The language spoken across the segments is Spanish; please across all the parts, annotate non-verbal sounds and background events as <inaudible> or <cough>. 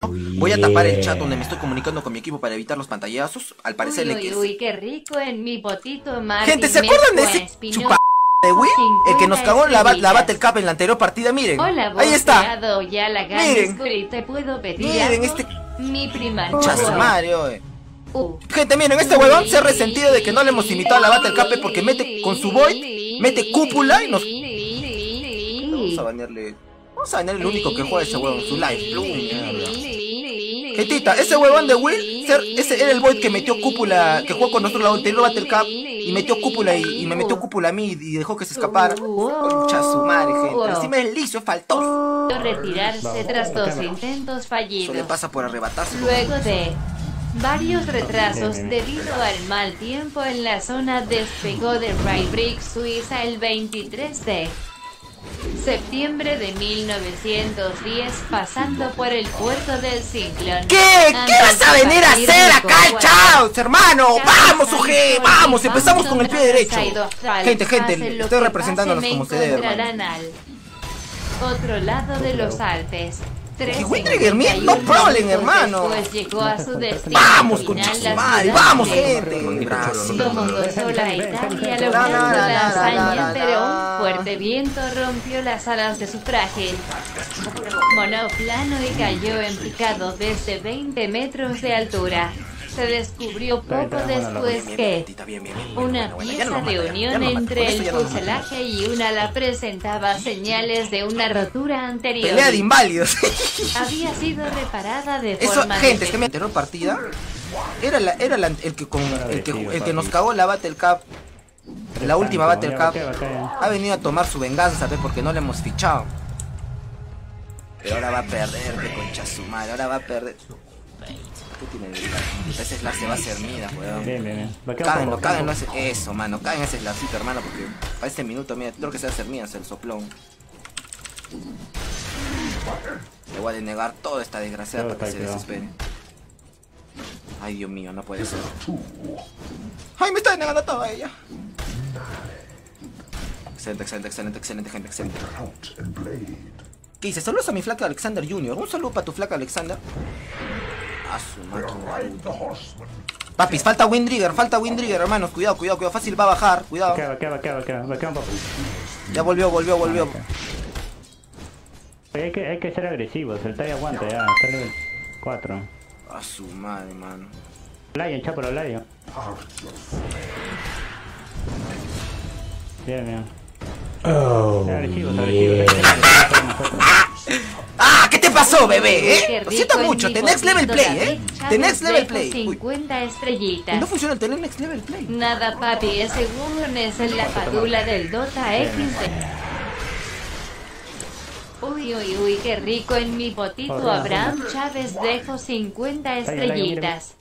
Voy a tapar el chat donde me estoy comunicando con mi equipo para evitar los pantallazos. Al parecer uy, le uy, uy, qué rico en mi potito Gente, ¿se acuerdan de ese chupa de Wii? El que nos cagó la, la Battle Cup en la anterior partida, miren. Hola, Ahí está. Ya la miren. ¿Te puedo pedir miren este. Mi prima. Chazo Mario, eh. Uh. Gente, miren, este huevón se ha resentido de que no le hemos invitado a la Battle Cup porque mete con su Void, mete cúpula y nos. Vamos a banearle. Vamos a banearle el único que juega ese huevón, su live. Getita, ese huevón de Will, ese era el Void que metió cúpula, que jugó con nosotros la anterior Battle Cup y metió cúpula y, me metió cúpula a mí y dejó que se escapara. Concha su madre, gente. Encima es liso, es faltoso. Retirarse tras dos intentos fallidos. Eso le pasa por arrebatarse. Luego de varios retrasos debido al mal tiempo en la zona, despegó de Rybreak, Suiza el 23 de Septiembre de 1910, pasando por el puerto del Ciclón. ¿Qué? ¿Qué vas a venir a hacer acá, chao, hermano? ¡Vamos, Uge! ¡Vamos! Empezamos con el pie derecho. Gente, gente, estoy representándonos como se debe. Otro lado de los Alpes. Que no problem, hermano. llegó a su destino vamos, con madre, vamos, gente. Como gozó la Italia <laughs> logrando la hazaña, pero un fuerte viento rompió las alas de su frágil monoplano y cayó en picado desde 20 metros de altura se descubrió poco después que una pieza de unión entre el fuselaje y una ala presentaba señales de una rotura anterior. Pelea de inválidos. Había sido reparada de Eso, forma gente, es que me enteró partida. Era, la, era el, que con, el, que, el que nos cagó la Battle Cup la última Battle Cup ha venido a tomar su venganza, ¿ves? Porque no le hemos fichado. Pero ahora va a perder, concha su madre, ahora va a perder. ¿Qué tiene Ese slash se va a hacer mida, weón. Bien, bien, bien. Cáguenlo, cáguenlo. Eso, mano. Caen ese slashito, hermano, porque para este minuto, mira, creo que se va a hacer mida, el soplón. Le voy a denegar toda esta desgracia para que se desespere. Ay, Dios mío, no puede ser. ¡Ay, me está denegando todo ella! Excelente, excelente, excelente, excelente, gente, excelente. ¿Qué dice? Saludos a mi flaca Alexander Jr. Un saludo para tu flaca Alexander. Papis, falta Windrigger, falta Windrigger, hermanos. Cuidado, cuidado, cuidado. Fácil va a bajar, cuidado. Ya volvió, volvió, volvió. Hay que, hay que ser agresivos, el Tai aguanta ya, está nivel 4. A su madre, mano. Lion, chapo, Lion. Bien, bien. Oh, agresivos, agresivos. ¡Ah! ¿Qué te pasó, bebé? ¿Eh? Lo siento mucho, The Next Level Play, ¿eh? The Next Level Play. 50 estrellitas. No funciona el The Next Level Play. Nada, papi, es según es en la padula del Dota XD. Uy, uy, uy, qué rico en mi potito Abraham Chávez dejo 50 estrellitas.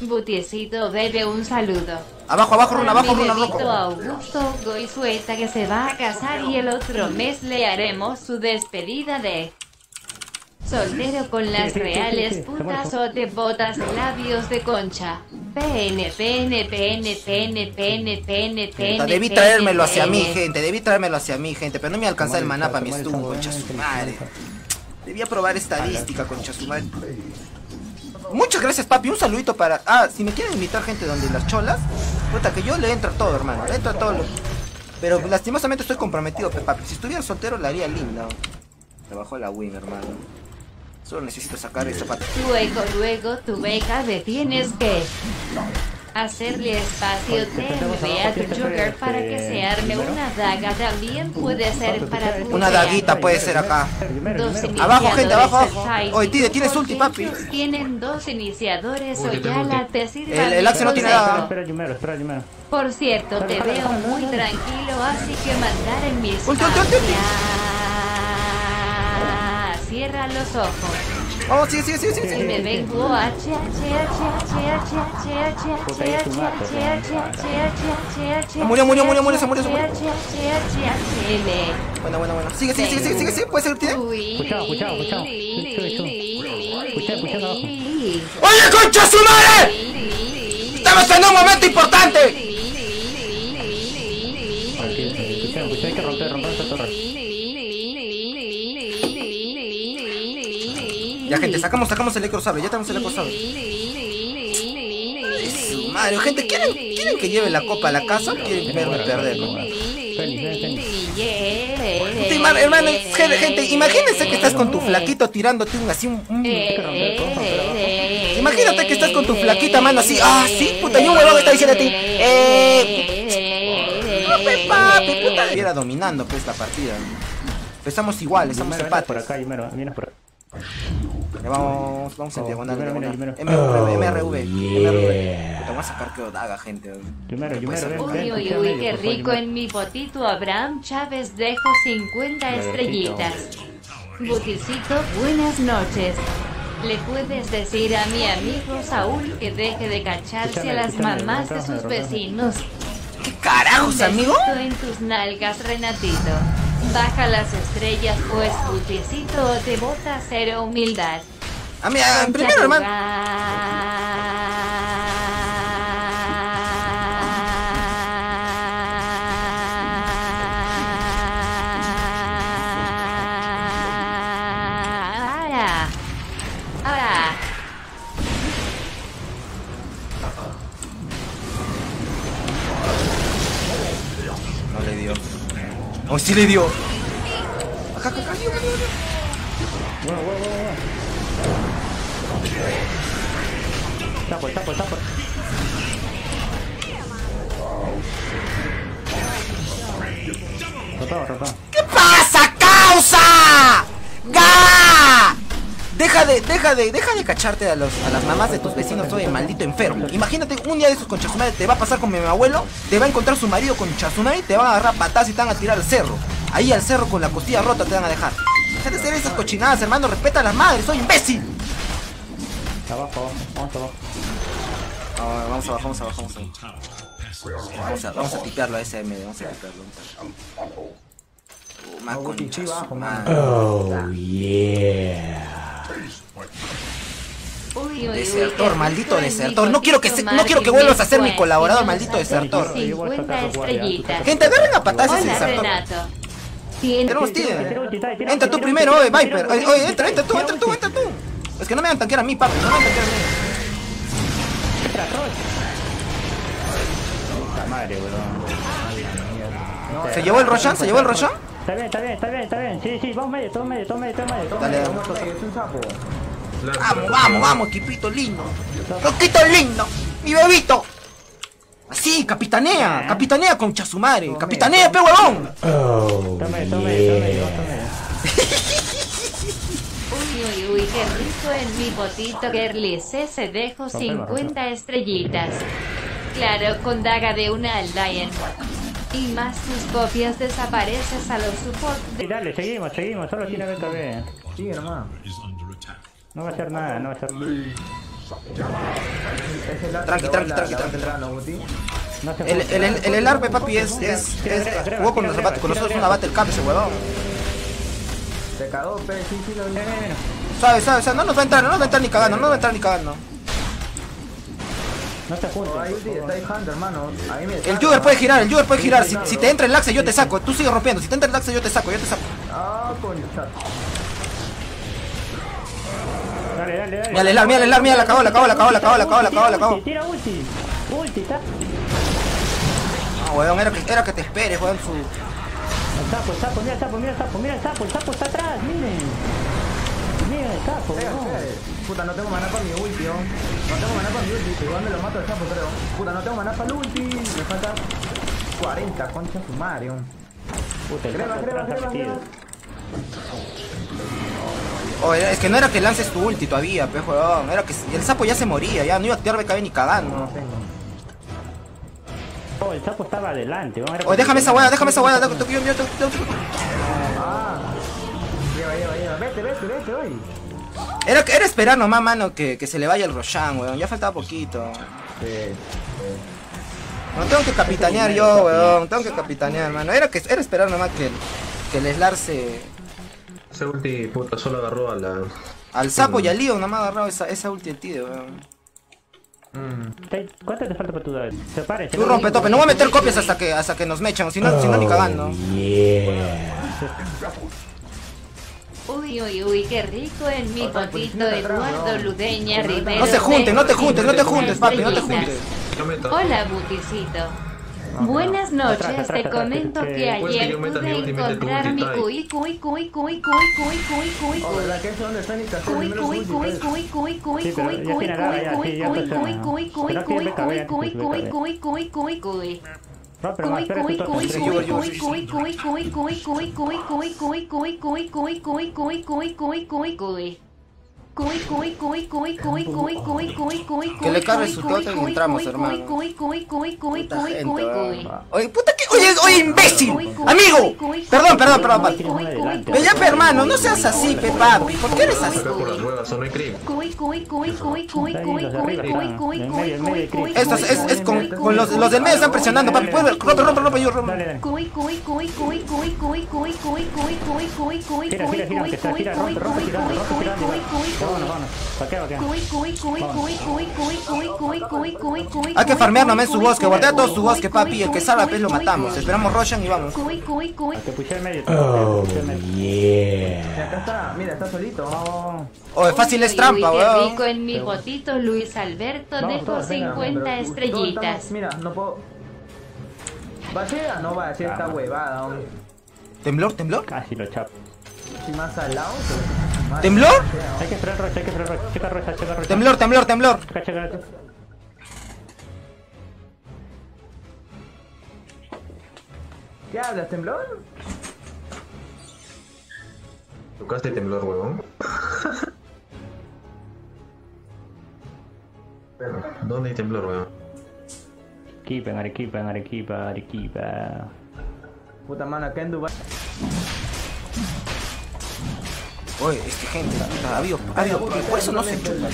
Butiecito bebe un saludo. Abajo, abajo, runa, abajo, runa, rojo. Augusto Goizueta que se va a casar y el otro mes le haremos su despedida de soltero con las reales <laughs> putas o de botas labios de concha. PN, PN, PN, PN, PN, PN, PN. Debí traérmelo hacia mí, gente. Debí traérmelo hacia mí, gente. Pero no me alcanza el maná para mi stun, concha su madre. Debía probar estadística, concha su madre. Muchas gracias, papi. Un saludito para. Ah, si me quieren invitar gente donde las cholas, puta que yo le entro a todo, hermano. Le entro a todo. Pero lastimosamente estoy comprometido, papi. Si estuviera soltero, le haría linda. Me bajó la win, hermano. Solo necesito sacar esa pata. Luego, luego, tu beca de tienes que hacerle espacio TMB a tu Joker para que se arme una daga. También puede ser para tu Una daguita puede ser acá. Abajo, gente, abajo, abajo. Oye, Tide, tienes ulti, papi. Tienen dos iniciadores o ya la te sirve. El, el Axe no tiene nada. Espera, Jumero, espera. Por cierto, te veo muy tranquilo, así que mandar en mis ulti, ulti, ulti. Cierra los ojos. Vamos, sigue, sigue, sigue, sigue. Me vengo a Murió, murió, murió, murió, se murió, se murió. Bueno, bueno, bueno. Sigue, sigue, sigue, sigue, sigue, sigue. ¿Puede ser escuchado. Escuchado, escuchado. ¡Oye, concha su madre! ¡Estamos en un momento importante! Sacamos, sacamos el Electrosable. Ya tenemos el Electrosable. Su Madre, gente, ¿quieren, ¿quieren que lleve la copa a la casa o quieren verme perder? ima- Hermano, gente, gente, imagínense que estás con tu flaquito tirándote un así un... un- Imagínate que estás con tu flaquita mano así, ah, sí, puta, y un huevón está diciendo a ti, eh... Papi, puta. Estuviera dominando, pues, la partida. Estamos iguales, estamos vienes por acá, Yumero, vienes por acá. Ya vamos, vamos en Oh, diagonal, primero, diagonal. primero, MRV, MRV, MRV. Puta, vamos a sacar que daga, gente. Yumero, ser. ven, Uy, uy, uy, qué rico en mi potito Abraham Chávez dejo 50 estrellitas. Buticito, buenas noches. ¿Le puedes decir a mi amigo Saúl que deje de cacharse Escúchame, a las mamás de sus vecinos? ¿Qué carajos, amigo? En tus nalgas, Renatito. Baja las estrellas, pues, Buticito, o te bota cero humildad. A mí, ah, primero, hermano. Ahora. Ahora. No le dio. Sí le dio. Tapo, tapo, tapo. Rotado, rotado. ¿Qué pasa, causa? ¡Ga! Deja de, deja de, deja de cacharte a, los, a las mamás de tus vecinos, soy maldito enfermo. Imagínate, un día de esos con Chasumare te va a pasar con mi abuelo, te va a encontrar su marido con Chasumare y te van a agarrar patas y te van a tirar al cerro. Ahí al cerro con la costilla rota te van a dejar. Deja de hacer esas cochinadas, hermano, respeta a las madres, soy imbécil. Abajo, abajo, vamos abajo. Vamos abajo, vamos abajo, vamos abajo. Vamos a, vamos a tipearlo a ese MD, vamos a tipearlo. Uh, más. Uy, uy, uy, Desertor, maldito desertor. No quiero que se- no quiero que vuelvas a ser mi colaborador, maldito desertor. 50 estrellitas. Gente, agarren a patadas ese desertor. Tenemos tira, Entra tú primero, oye, tira, Viper. Oye, oye, entra, entra tú, entra tú, entra tú. Es que no me van a tanquear a mí, papi. No me van a tanquear a mí. Madre, weón. ¿Se llevó el Roshan? ¿Se llevó el Roshan? Está bien, está bien, está bien, está bien. Sí, sí, vamos medio, todo medio, todo medio, todo medio. Dale. Vamos, vamos, vamos, equipito lindo. Roquito lindo. Mi bebito. Así, capitanea. Capitanea con Chasumare. Capitanea, pe huevón. Medio, todo medio. Uy, uy, uy, qué rico en mi potito Girly C se dejo 50 estrellitas. Claro, con daga de una Aldayan. Y más tus copias desapareces a los support Sí, dale, seguimos, seguimos. Solo tiene BKB. Sigue nomás. No va a hacer nada, no va a hacer arco Tranqui, tranqui, tranqui, tranqui. se El, el, el, el, arpe, papi, es, es, es, jugó con, los con nosotros una battle cap ese huevón. Te cagó, pe, sí, sí, lo vi. Sabe, sabe, sabe, no nos va a entrar, no nos va a entrar ni cagando, no nos va a entrar ni cagando. No ahí está ahí Hunter, hermano. Ahí me El Juger puede girar, el Juger puede girar. Si, si te entra el Laxe, yo te saco. Tú sigues rompiendo. Si te entra el Laxe, yo te saco, yo te saco. Ah, coño. Dale, dale, dale. Mira el Lar, mira el Lar, mira, la acabó, la acabó, la acabó, la acabó, la acabó, la acabó, la acabó. Tira ulti, ulti, está. No, weón, era que, era que te esperes, weón, su... El sapo, el sapo, mira el sapo, mira el sapo, mira el sapo, el sapo está atrás, miren. Miren el weón. pega. Puta, no tengo maná para mi ulti, oh. No tengo maná para mi ulti. Igual me lo mato al sapo, creo. Puta, no tengo maná para el ulti. Me falta 40, concha su madre, oh. Puta, el. Oh, es que no era que lances tu ulti todavía, pe. Era que el sapo ya se moría, ya no iba a activar BKB ni No cagando. tengo. Oh, el sapo estaba adelante, weón. era Oye, déjame esa weá, déjame esa weá. déjame- Vete, hoy. Era, era esperar nomás, mano, que, que se le vaya el Roshan, weón. Ya faltaba poquito. Sí. No tengo que capitanear yo, weón. Tengo que capitanear, mano. Era, que, era esperar nomás que, que el Slar se... Ese ulti, puta, solo agarró a la. Al sapo y al Leon nomás agarrado esa, esa ulti de ti, weón. Te- ¿Cuánto te falta para tu dado? Se pare, se Tú rompe tope, no voy a meter copias hasta que hasta que nos mechan, si no, si no ni cagando. Uy, uy, uy, qué rico en mi potito Eduardo no. Ludeña No Rivero. No se junten, no te juntes, no te 50 juntes, papi, no te juntes. Hola, Buticito. Buenas noches, te comento que- que que- Pues que ayer yo meta mi pude ulti, mete tu encontrar ulti, mi tai. cuy, cuy, cuy, cuy, cuy, cuy, cuy, cuy, Oh, cuy. ¿verdad que es donde Fénix hace Cuy, primero cuy, ulti, cuy, pues? cuy, cuy, cuy, Sí, pero cuy, ya cuy, tiene cuy, nada, ya, cuy, sí, ya cuy, funciona. cuy, cuy, cuy, Pero aquí cuy, me cabe, cuy, aquí cuy, me cuy, cabe. cuy, cuy, cuy, cuy. No, pero no, espera, uy, uy, uy, Que le cargue su y entramos, hermano. Oye, puta Oye, oye, imbécil. Amigo. Perdón, perdón, perdón, papi. Hermano, no seas así, pe papi. ¿Por qué eres así? Estas es, es con, los, los del medio están presionando, papi. Puedes ver, rompe, rompe, rompe, yo rompe. Hay que farmear nomás su bosque, guardea todo su bosque, papi. El que salga, pues lo matamos cuy. Esperamos Roshan y vamos. Cuy, cuy, cuy. Al medio. Oh, Y acá está, mira, está solito. Vamos. Oye, fácil es Uy, trampa, uy, qué weón. rico en mi potito Luis Alberto venga, 50 Pero todos estrellitas. estamos- Mira, no puedo. ¿Vacía? No va a ser esta huevada, hombre. ¿Temblor, temblor? Casi lo chapo. Si más al lado, ¿Temblor? Hay que esperar hay que esperar Rocha. Checa Rocha, checa Rocha. Temblor, temblor, temblor. Checa, checa. ¿Qué hablas, temblor? Tocaste temblor, huevón. ¿Dónde hay temblor, huevón? Arequipa, en Arequipa, en Arequipa, Arequipa. Puta mano, acá en Dubai. Oye, este gente, puta, ha habido, ha habido, por eso no se chupa.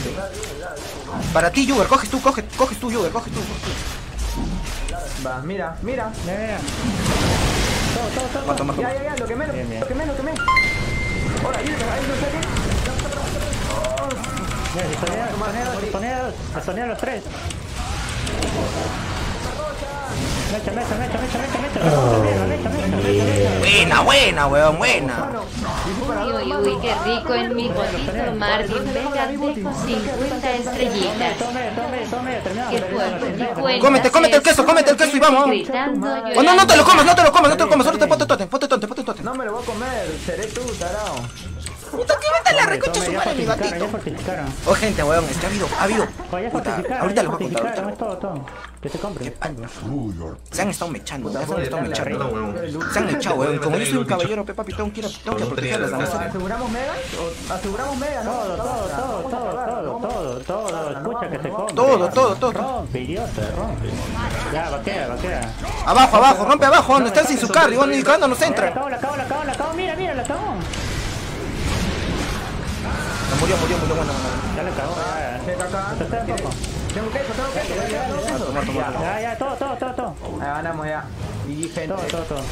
Para ti, Juber, coges tú, coges, coges tú, Juber, coges tú. Va, mira, mira. Ya todo, todo, todo. Ya, ya, ya, lo quemé, lo, bien, lo quemé, lo quemé. Ahora, ayúdame, ayúdame, ayúdame. Soneados, soneados, soneados los tres. Buena, buena, weón, buena. Uy, uy, uy, qué rico en mi potito Marvin Vega dejó 50 estrellitas. Tome, tome, tome, terminado. Qué fuerte. Cómete, cómete el queso, cómete el queso y vamos, Oh, no, no te lo comas, no te lo comas, no te lo comas, solo te ponte totem, ponte totem, ponte totem. No me lo voy a comer, seré tú, tarao. Puta, que vete a la reconcha Tome, su madre, mi gatito. Oh, gente, weón, es que ha habido, ha habido. Puta, ahorita les voy a contar, Que se compre, que se han estado mechando, se han estado mechando. Se han echado, weón. Como yo soy un caballero, pe, papi, tengo que ir a, tengo que proteger las damas. ¿Aseguramos mega? ¿O ¿Aseguramos mega? No, Todo, todo, todo, todo, todo, todo, todo, escucha que se compre. Todo, todo, todo. Rompe, idiota, rompe. Ya, vaquea, vaquea. Abajo, abajo, rompe abajo, donde están sin su carry, y cuando nos La entra. acabo, la acabo, la acabo, la acabo, mira, mira, la. No, murió, murió, murió, bueno. Ya la acabó, ya. Acá. Tengo queso, tengo queso. Ya, ya, tengo queso. Toma, toma, toma. Ya, ya, todo, todo, todo, todo. Ahí ganamos ya. Y gente. Todo, todo, todo.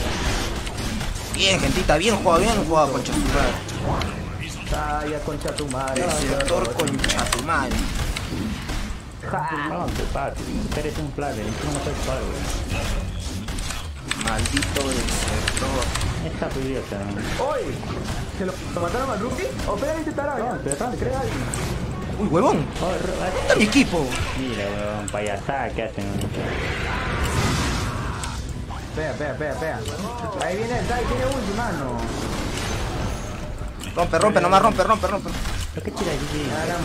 Bien, gentita, bien jugado, bien jugado, concha su madre. Ya concha tu madre. Desertor concha tu madre. Rompe, papi. Eres un plague, tú no soy padre. Maldito desertor. Esta tu idiota. ¡Oye! ¿Se lo, mataron al rookie? ¿O este tarao ya? Rompe, rompe. ¿Crees alguien? Uy, huevón, ¿dónde está mi equipo? Mira, weón, payasada que hacen. Pega, pega, pega, pega. Ahí viene el Tai, tiene ulti, mano. Rompe, rompe, nomás rompe, rompe, rompe. ¿Pero qué tira ya.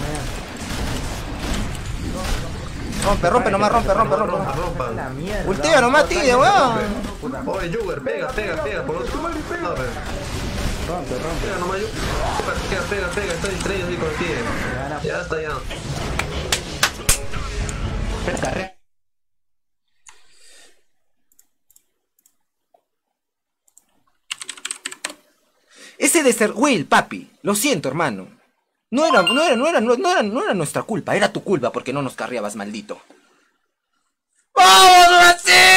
Rompe, rompe, nomás rompe, rompe, rompe. Rompa, rompe. rompa. La mierda. Ultea nomás, tigre, weón. Oye, Juber, pega, pega, pega. Por otro lado, pega. Rompe, rompe. Pega nomás, yo. Pega, pega, pega. Estoy entre ellos y contigo. Ese de ser Will, papi, lo siento, hermano. No era, no era, no era, no era, no era nuestra culpa, era tu culpa porque no nos carriabas, maldito. ¡Vamos, Brasil!